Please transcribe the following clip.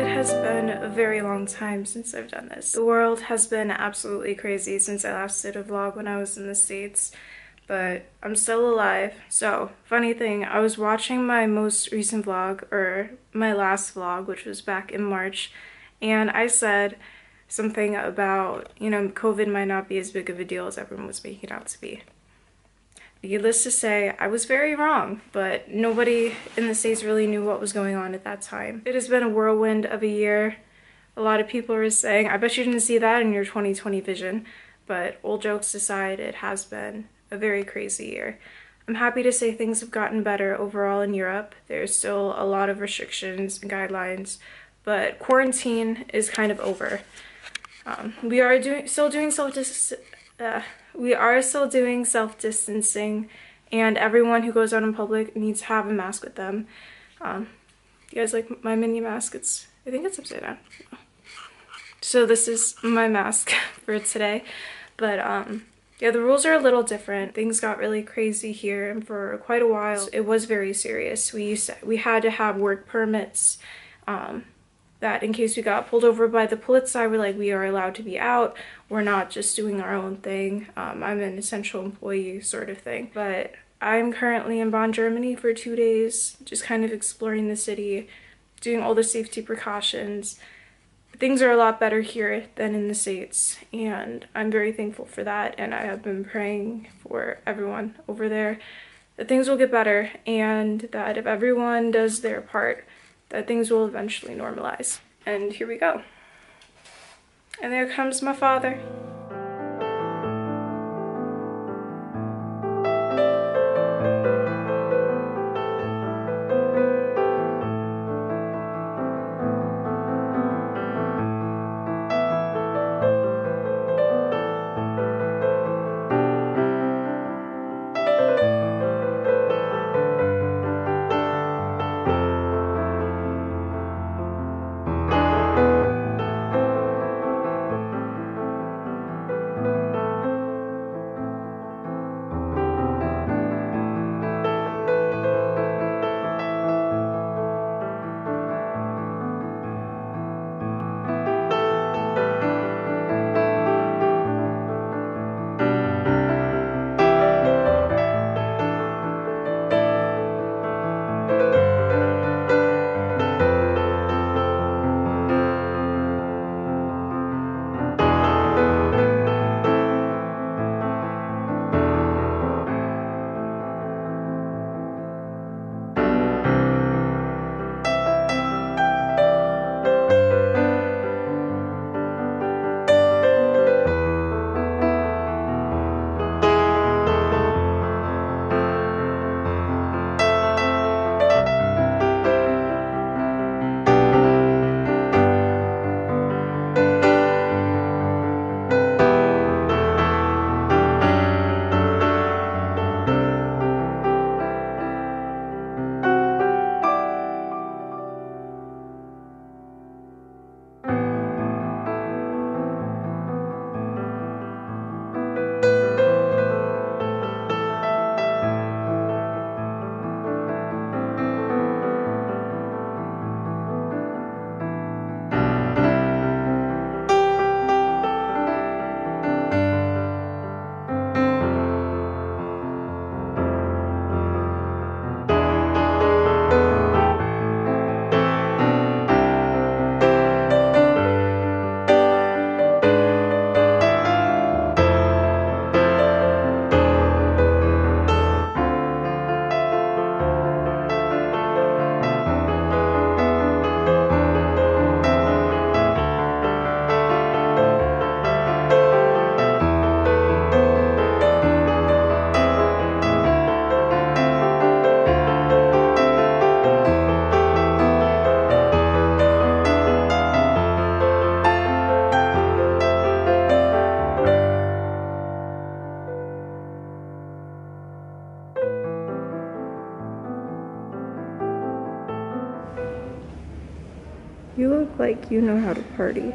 It has been a very long time since I've done this. The world has been absolutely crazy since I last did a vlog when I was in the States, but I'm still alive. So, funny thing, I was watching my most recent vlog, or my last vlog, which was back in March, and I said something about, you know, COVID might not be as big of a deal as everyone was making it out to be. Needless to say, I was very wrong, but nobody in the States really knew what was going on at that time. It has been a whirlwind of a year. A lot of people are saying, I bet you didn't see that in your 2020 vision, but old jokes aside, it has been a very crazy year. I'm happy to say things have gotten better overall in Europe. There's still a lot of restrictions and guidelines, but quarantine is kind of over. Um, we are doing still doing self uh, we are still doing self-distancing and everyone who goes out in public needs to have a mask with them. Um, you guys like my mini mask? It's I think it's upside down. So this is my mask for today. But um, yeah, the rules are a little different. Things got really crazy here and for quite a while it was very serious. We used to, we had to have work permits um, that in case we got pulled over by the polizei, we're like, we are allowed to be out. We're not just doing our own thing. Um, I'm an essential employee sort of thing. But I'm currently in Bonn, Germany for two days, just kind of exploring the city, doing all the safety precautions. Things are a lot better here than in the States, and I'm very thankful for that. And I have been praying for everyone over there that things will get better and that if everyone does their part, that things will eventually normalize. And here we go. And there comes my father. You look like you know how to party.